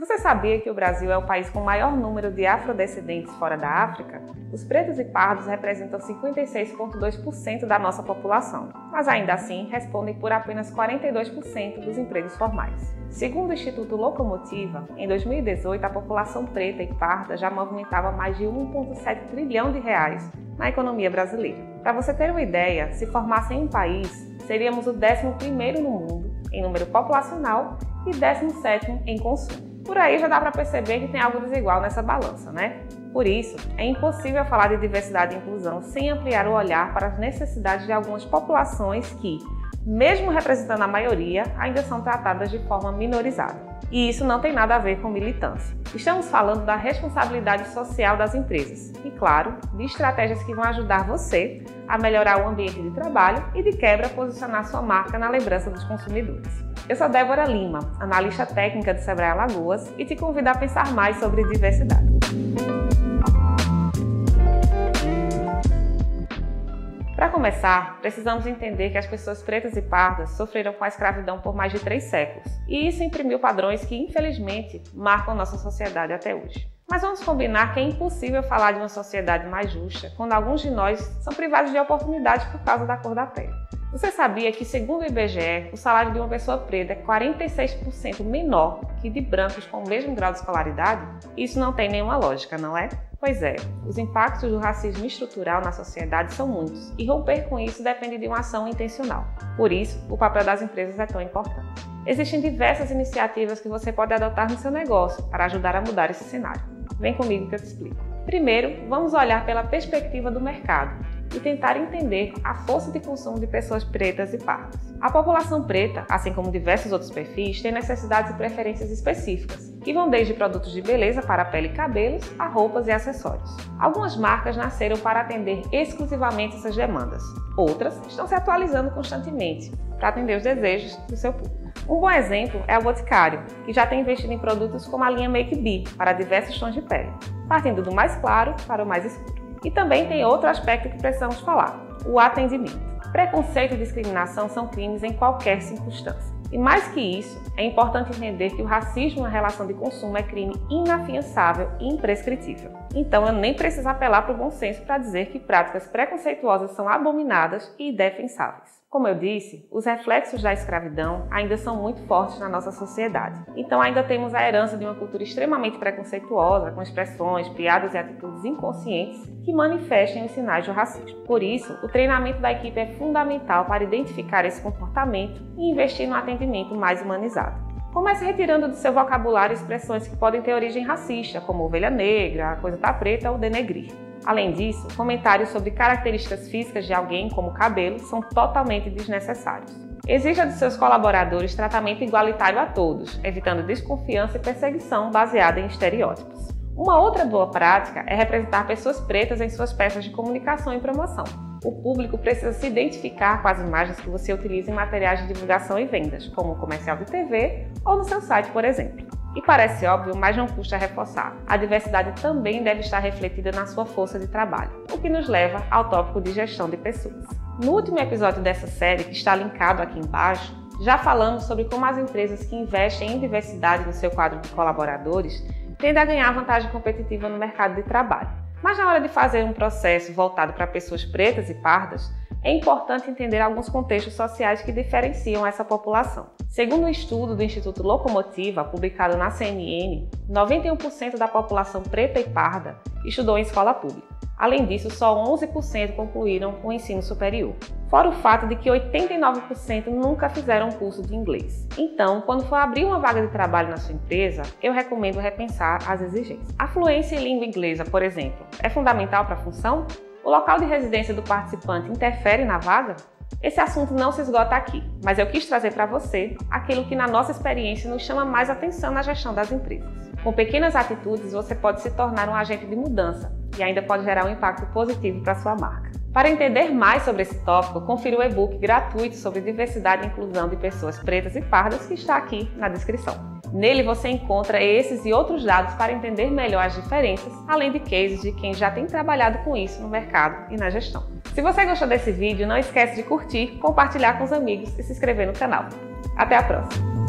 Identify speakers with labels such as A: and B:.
A: Você sabia que o Brasil é o país com maior número de afrodescendentes fora da África? Os pretos e pardos representam 56,2% da nossa população, mas ainda assim respondem por apenas 42% dos empregos formais. Segundo o Instituto Locomotiva, em 2018 a população preta e parda já movimentava mais de 1,7 trilhão de reais na economia brasileira. Para você ter uma ideia, se formasse em um país, seríamos o 11º no mundo em número populacional e 17º em consumo. Por aí já dá para perceber que tem algo desigual nessa balança, né? Por isso, é impossível falar de diversidade e inclusão sem ampliar o olhar para as necessidades de algumas populações que, mesmo representando a maioria, ainda são tratadas de forma minorizada. E isso não tem nada a ver com militância. Estamos falando da responsabilidade social das empresas e, claro, de estratégias que vão ajudar você a melhorar o ambiente de trabalho e, de quebra, posicionar sua marca na lembrança dos consumidores. Eu sou Débora Lima, analista técnica do Sebrae Alagoas, e te convido a pensar mais sobre diversidade. Para começar, precisamos entender que as pessoas pretas e pardas sofreram com a escravidão por mais de três séculos, e isso imprimiu padrões que, infelizmente, marcam nossa sociedade até hoje. Mas vamos combinar que é impossível falar de uma sociedade mais justa quando alguns de nós são privados de oportunidades por causa da cor da pele. Você sabia que, segundo o IBGE, o salário de uma pessoa preta é 46% menor que de brancos com o mesmo grau de escolaridade? Isso não tem nenhuma lógica, não é? Pois é, os impactos do racismo estrutural na sociedade são muitos e romper com isso depende de uma ação intencional. Por isso, o papel das empresas é tão importante. Existem diversas iniciativas que você pode adotar no seu negócio para ajudar a mudar esse cenário. Vem comigo que eu te explico. Primeiro, vamos olhar pela perspectiva do mercado e tentar entender a força de consumo de pessoas pretas e pardas. A população preta, assim como diversos outros perfis, tem necessidades e preferências específicas, que vão desde produtos de beleza para pele e cabelos a roupas e acessórios. Algumas marcas nasceram para atender exclusivamente essas demandas, outras estão se atualizando constantemente para atender os desejos do seu público. Um bom exemplo é o Boticário, que já tem investido em produtos como a linha Make Be para diversos tons de pele, partindo do mais claro para o mais escuro. E também tem outro aspecto que precisamos falar: o atendimento. Preconceito e discriminação são crimes em qualquer circunstância. E mais que isso, é importante entender que o racismo na relação de consumo é crime inafiançável e imprescritível. Então eu nem preciso apelar para o bom senso para dizer que práticas preconceituosas são abominadas e indefensáveis. Como eu disse, os reflexos da escravidão ainda são muito fortes na nossa sociedade. Então ainda temos a herança de uma cultura extremamente preconceituosa, com expressões, piadas e atitudes inconscientes que manifestem os sinais do racismo. Por isso, o treinamento da equipe é fundamental para identificar esse comportamento e investir no atendimento mais humanizado. Comece retirando do seu vocabulário expressões que podem ter origem racista, como ovelha negra, coisa tá preta ou denegrir. Além disso, comentários sobre características físicas de alguém, como cabelo, são totalmente desnecessários. Exija dos seus colaboradores tratamento igualitário a todos, evitando desconfiança e perseguição baseada em estereótipos. Uma outra boa prática é representar pessoas pretas em suas peças de comunicação e promoção. O público precisa se identificar com as imagens que você utiliza em materiais de divulgação e vendas, como um comercial de TV ou no seu site, por exemplo. E parece óbvio, mas não custa reforçar. A diversidade também deve estar refletida na sua força de trabalho, o que nos leva ao tópico de gestão de pessoas. No último episódio dessa série, que está linkado aqui embaixo, já falamos sobre como as empresas que investem em diversidade no seu quadro de colaboradores tendem a ganhar vantagem competitiva no mercado de trabalho. Mas na hora de fazer um processo voltado para pessoas pretas e pardas, é importante entender alguns contextos sociais que diferenciam essa população. Segundo um estudo do Instituto Locomotiva, publicado na CNN, 91% da população preta e parda estudou em escola pública. Além disso, só 11% concluíram o ensino superior. Fora o fato de que 89% nunca fizeram um curso de inglês. Então, quando for abrir uma vaga de trabalho na sua empresa, eu recomendo repensar as exigências. A fluência em língua inglesa, por exemplo, é fundamental para a função? O local de residência do participante interfere na vaga? Esse assunto não se esgota aqui, mas eu quis trazer para você aquilo que, na nossa experiência, nos chama mais atenção na gestão das empresas. Com pequenas atitudes, você pode se tornar um agente de mudança e ainda pode gerar um impacto positivo para sua marca. Para entender mais sobre esse tópico, confira o e-book gratuito sobre diversidade e inclusão de pessoas pretas e pardas que está aqui na descrição. Nele você encontra esses e outros dados para entender melhor as diferenças, além de cases de quem já tem trabalhado com isso no mercado e na gestão. Se você gostou desse vídeo, não esquece de curtir, compartilhar com os amigos e se inscrever no canal. Até a próxima!